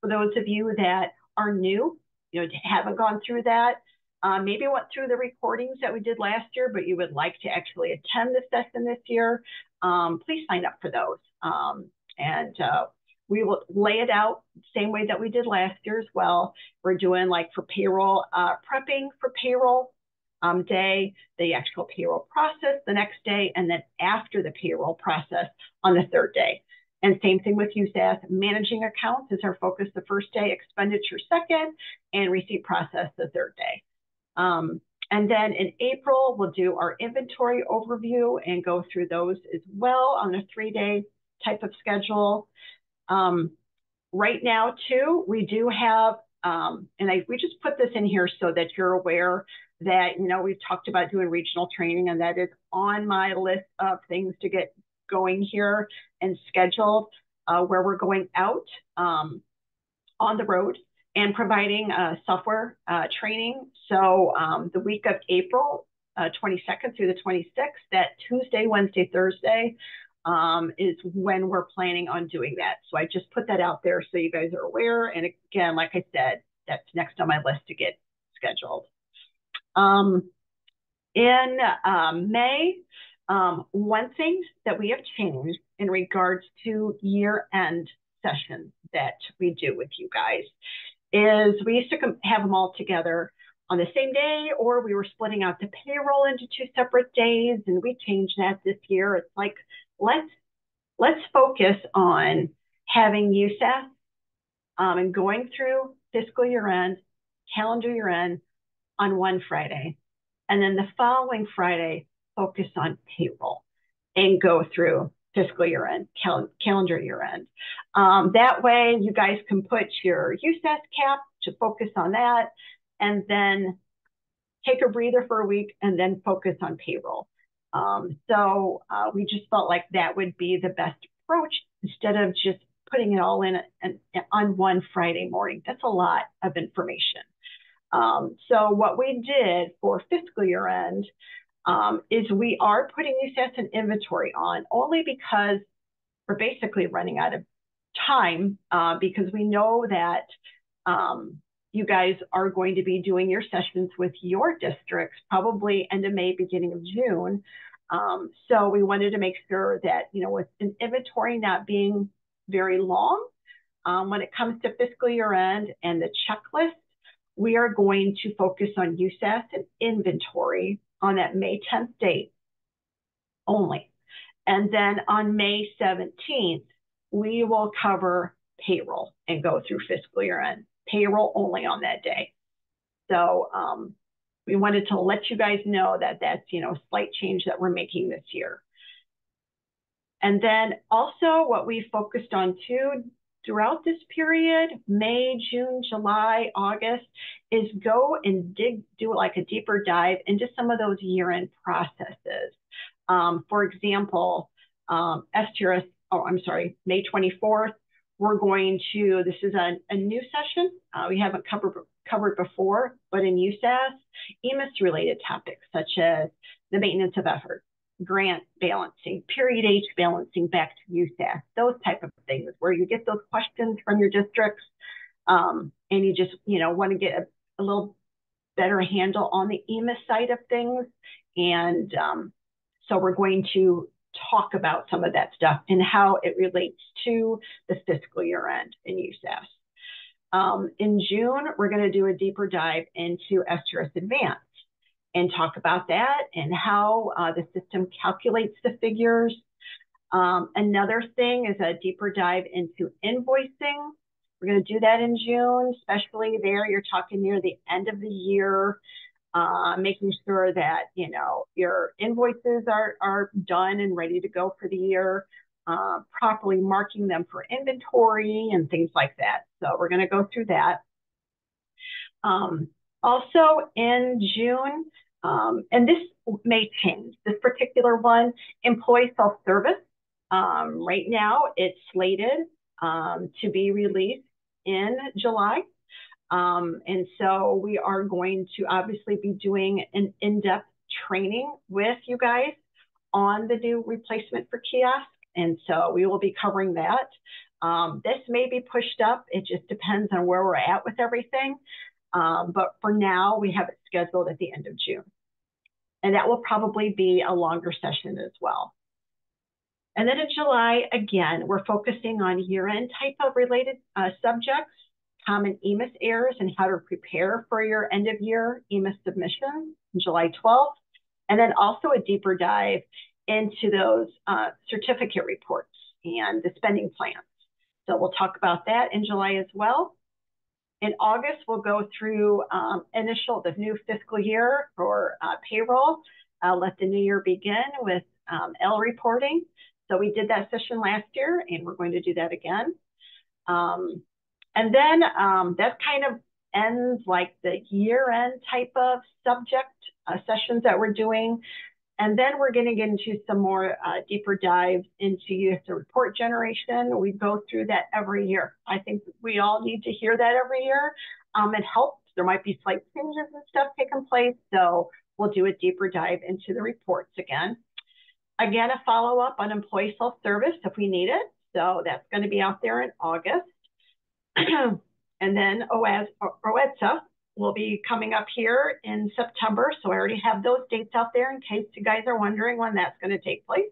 for those of you that are new, you know, haven't gone through that, um, maybe went through the recordings that we did last year, but you would like to actually attend the session this year, um, please sign up for those. Um, and uh, we will lay it out same way that we did last year as well. We're doing like for payroll, uh, prepping for payroll um, day, the actual payroll process the next day, and then after the payroll process on the third day. And same thing with USAS, managing accounts is our focus the first day, expenditure second, and receipt process the third day. Um, and then in April, we'll do our inventory overview and go through those as well on a three-day type of schedule. Um, right now, too, we do have, um, and I, we just put this in here so that you're aware that, you know, we've talked about doing regional training and that is on my list of things to get going here and scheduled uh, where we're going out um, on the road and providing uh, software uh, training. So um, the week of April uh, 22nd through the 26th, that Tuesday, Wednesday, Thursday um, is when we're planning on doing that. So I just put that out there so you guys are aware. And again, like I said, that's next on my list to get scheduled. Um, in um, May, um, one thing that we have changed in regards to year-end sessions that we do with you guys is we used to have them all together on the same day, or we were splitting out the payroll into two separate days, and we changed that this year. It's like let's let's focus on having USAS um, and going through fiscal year end, calendar year end on one Friday, and then the following Friday focus on payroll and go through fiscal year end, cal calendar year end. Um, that way, you guys can put your USAS cap to focus on that, and then take a breather for a week and then focus on payroll. Um, so uh, we just felt like that would be the best approach instead of just putting it all in on one Friday morning. That's a lot of information. Um, so what we did for fiscal year end um, is we are putting USAS and inventory on only because we're basically running out of time uh, because we know that um, you guys are going to be doing your sessions with your districts probably end of May, beginning of June. Um, so we wanted to make sure that, you know, with an inventory not being very long, um, when it comes to fiscal year end and the checklist, we are going to focus on USAS and inventory on that May 10th date only. And then on May 17th, we will cover payroll and go through fiscal year end. Payroll only on that day. So um, we wanted to let you guys know that that's, you know, a slight change that we're making this year. And then also what we focused on too throughout this period, May, June, July, August, is go and dig, do like a deeper dive into some of those year-end processes. Um, for example, um, STRS, oh, I'm sorry, May 24th, we're going to, this is a, a new session. Uh, we haven't covered, covered before, but in USAS, EMIS related topics such as the maintenance of effort, grant balancing, period age balancing back to USAS, those type of things where you get those questions from your districts um, and you just, you know, want to get a, a, little better handle on the EMIS side of things. And um, so we're going to talk about some of that stuff and how it relates to the fiscal year end in USAS. Um, in June, we're going to do a deeper dive into STRS Advanced and talk about that and how uh, the system calculates the figures. Um, another thing is a deeper dive into invoicing. We're going to do that in June, especially there. You're talking near the end of the year, uh, making sure that you know your invoices are are done and ready to go for the year. Uh, properly marking them for inventory and things like that. So we're going to go through that. Um, also in June, um, and this may change. This particular one, employee self-service. Um, right now, it's slated um, to be released in July. Um, and so we are going to obviously be doing an in-depth training with you guys on the new replacement for kiosk. And so we will be covering that. Um, this may be pushed up. It just depends on where we're at with everything. Um, but for now, we have it scheduled at the end of June. And that will probably be a longer session as well. And then in July, again, we're focusing on year-end type of related uh, subjects, common EMIS errors and how to prepare for your end of year EMIS submission July 12th. And then also a deeper dive into those uh, certificate reports and the spending plans. So we'll talk about that in July as well. In August, we'll go through um, initial, the new fiscal year for uh, payroll. Let the new year begin with um, L reporting. So we did that session last year and we're going to do that again. Um, and then um, that kind of ends like the year end type of subject uh, sessions that we're doing. And then we're going to get into some more uh, deeper dives into use of report generation. We go through that every year. I think we all need to hear that every year. Um, it helps. There might be slight changes and stuff taking place. So we'll do a deeper dive into the reports again. Again, a follow up on employee self service if we need it. So that's going to be out there in August. and then OAS, OEDSA will be coming up here in September. So I already have those dates out there in case you guys are wondering when that's going to take place.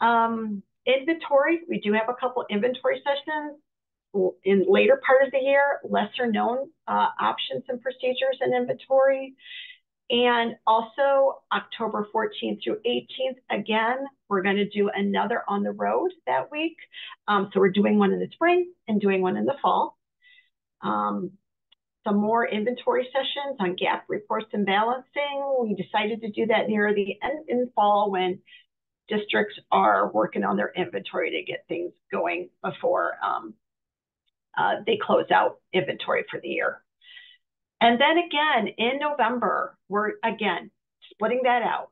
Um, inventory, we do have a couple inventory sessions in later part of the year, lesser known uh, options and procedures in inventory. And also October 14th through 18th, again, we're going to do another on the road that week. Um, so we're doing one in the spring and doing one in the fall. Um, some more inventory sessions on gap reports and balancing. We decided to do that near the end in fall when districts are working on their inventory to get things going before um, uh, they close out inventory for the year. And then again, in November, we're again splitting that out.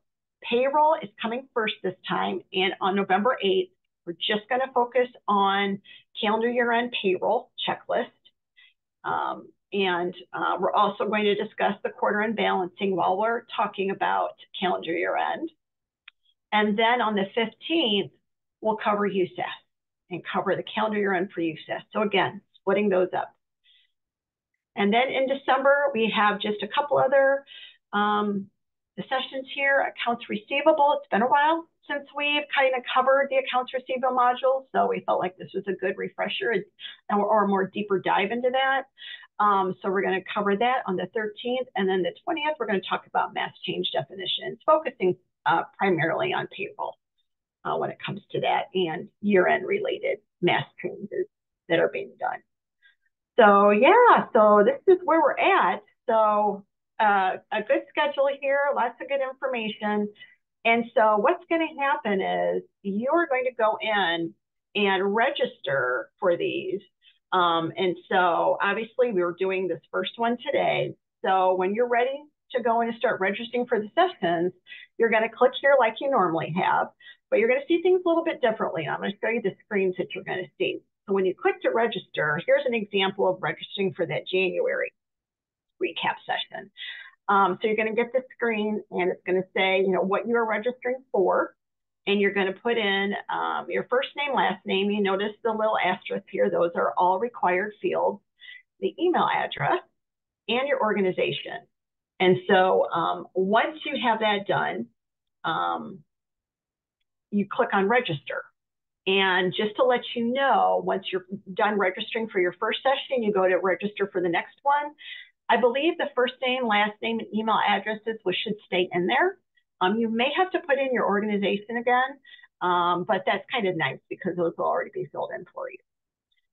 Payroll is coming first this time, and on November 8th, We're just going to focus on calendar year end payroll checklist. Um, and uh, we're also going to discuss the quarter end balancing while we're talking about calendar year end. And then on the 15th, we'll cover USAS and cover the calendar year end for USAS. So again, splitting those up. And then in December, we have just a couple other um, sessions here. Accounts receivable, it's been a while since we've kind of covered the accounts receivable module. So we felt like this was a good refresher or a more deeper dive into that. Um, so we're going to cover that on the 13th. And then the 20th, we're going to talk about mass change definitions, focusing uh, primarily on payroll uh, when it comes to that and year-end related mass changes that are being done. So yeah, so this is where we're at. So uh, a good schedule here, lots of good information. And so what's going to happen is you're going to go in and register for these. Um, and so obviously we were doing this first one today. So when you're ready to go in and start registering for the sessions, you're going to click here like you normally have, but you're going to see things a little bit differently. I'm going to show you the screens that you're going to see. So when you click to register, here's an example of registering for that January recap session. Um, so you're going to get the screen and it's going to say, you know, what you are registering for. And you're going to put in um, your first name, last name. You notice the little asterisk here. Those are all required fields. The email address and your organization. And so um, once you have that done, um, you click on register. And just to let you know, once you're done registering for your first session, you go to register for the next one. I believe the first name, last name, and email addresses should stay in there. Um, you may have to put in your organization again, um, but that's kind of nice because those will already be filled in for you.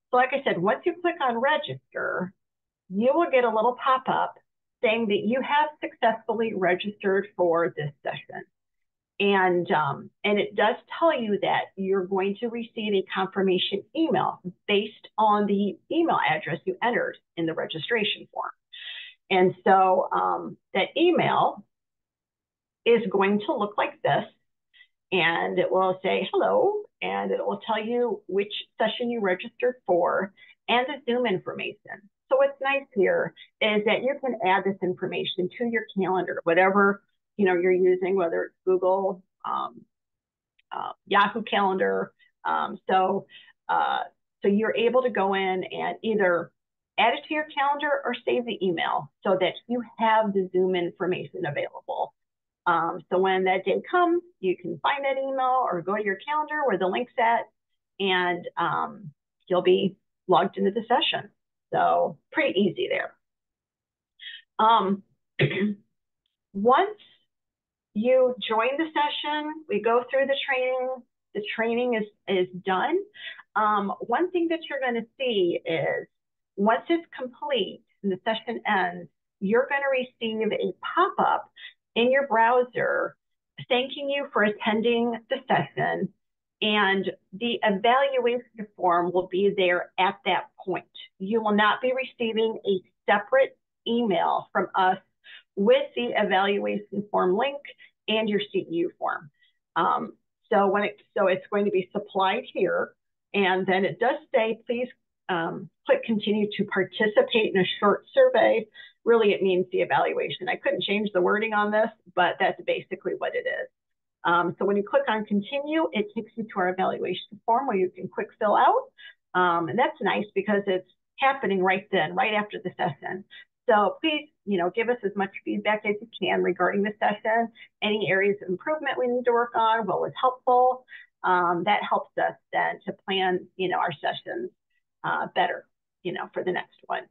So like I said, once you click on register, you will get a little pop-up saying that you have successfully registered for this session. And, um, and it does tell you that you're going to receive a confirmation email based on the email address you entered in the registration form. And so um, that email is going to look like this, and it will say hello, and it will tell you which session you registered for and the Zoom information. So what's nice here is that you can add this information to your calendar, whatever you know you're using, whether it's Google, um, uh, Yahoo Calendar. Um, so uh, so you're able to go in and either add it to your calendar or save the email so that you have the Zoom information available. Um, so when that day comes, you can find that email or go to your calendar where the link's at, and um, you'll be logged into the session. So pretty easy there. Um, once you join the session, we go through the training. The training is, is done. Um, one thing that you're going to see is once it's complete and the session ends, you're going to receive a pop-up in your browser thanking you for attending the session and the evaluation form will be there at that point. You will not be receiving a separate email from us with the evaluation form link and your CEU form. Um, so when it so it's going to be supplied here, and then it does say please um, click continue to participate in a short survey. Really, it means the evaluation. I couldn't change the wording on this, but that's basically what it is. Um, so when you click on continue, it takes you to our evaluation form where you can quick fill out. Um, and that's nice because it's happening right then, right after the session. So please, you know, give us as much feedback as you can regarding the session. Any areas of improvement we need to work on, what was helpful. Um, that helps us then to plan, you know, our sessions uh, better, you know, for the next one.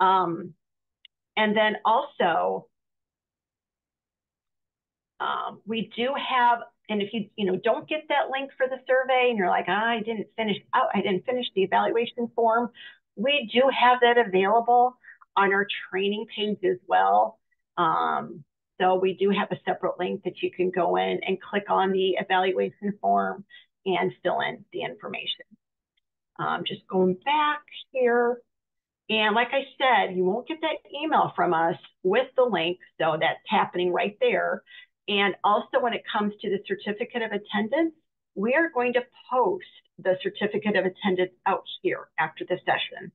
Um, and then also, um, we do have, and if you, you know, don't get that link for the survey and you're like, oh, I didn't finish out, I didn't finish the evaluation form, we do have that available on our training page as well. Um, so we do have a separate link that you can go in and click on the evaluation form and fill in the information. Um, just going back here. And like I said, you won't get that email from us with the link. So that's happening right there. And also when it comes to the certificate of attendance, we are going to post the certificate of attendance out here after the session.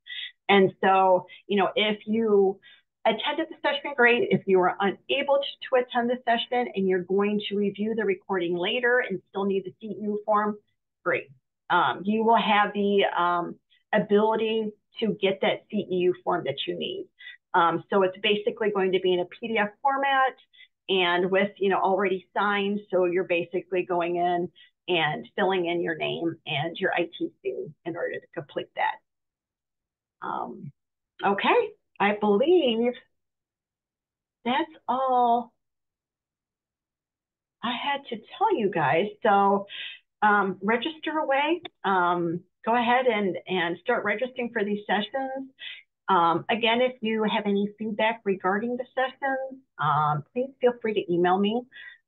And so, you know, if you attended the session, great. If you were unable to, to attend the session and you're going to review the recording later and still need the CEU form, great. Um, you will have the um, ability to get that CEU form that you need. Um, so it's basically going to be in a PDF format and with, you know, already signed. So you're basically going in and filling in your name and your ITC in order to complete that. Um, okay, I believe that's all I had to tell you guys. So um, register away. Um, go ahead and, and start registering for these sessions. Um, again, if you have any feedback regarding the sessions, um, please feel free to email me.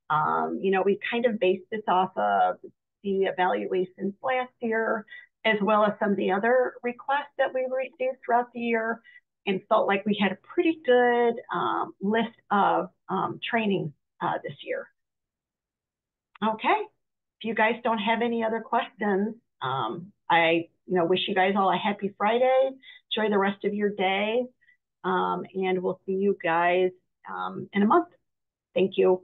Um, you know, we kind of based this off of the evaluations last year, as well as some of the other requests that we received throughout the year, and felt like we had a pretty good um, list of um, training uh, this year. Okay, if you guys don't have any other questions, um, I you know wish you guys all a happy Friday. Enjoy the rest of your day, um, and we'll see you guys um, in a month. Thank you.